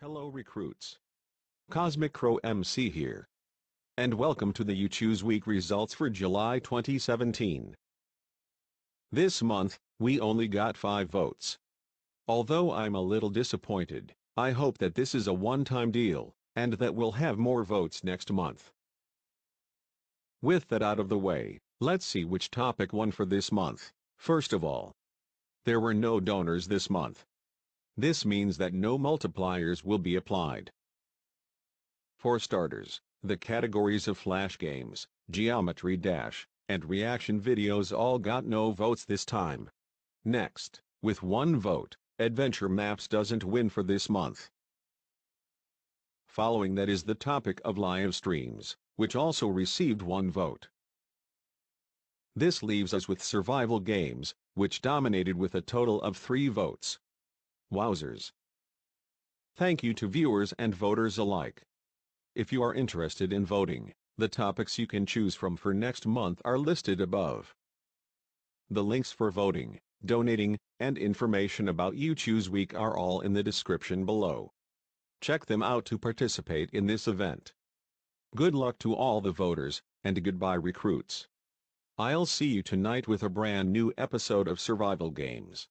Hello recruits. Cosmic Crow MC here. And welcome to the U-Choose Week results for July 2017. This month, we only got 5 votes. Although I'm a little disappointed, I hope that this is a one-time deal, and that we'll have more votes next month. With that out of the way, let's see which topic won for this month. First of all, there were no donors this month. This means that no multipliers will be applied. For starters, the categories of Flash games, Geometry Dash, and reaction videos all got no votes this time. Next, with one vote, Adventure Maps doesn't win for this month. Following that is the topic of live streams, which also received one vote. This leaves us with survival games, which dominated with a total of three votes. Wowzers. Thank you to viewers and voters alike. If you are interested in voting, the topics you can choose from for next month are listed above. The links for voting, donating, and information about U-Choose Week are all in the description below. Check them out to participate in this event. Good luck to all the voters, and goodbye recruits. I'll see you tonight with a brand new episode of Survival Games.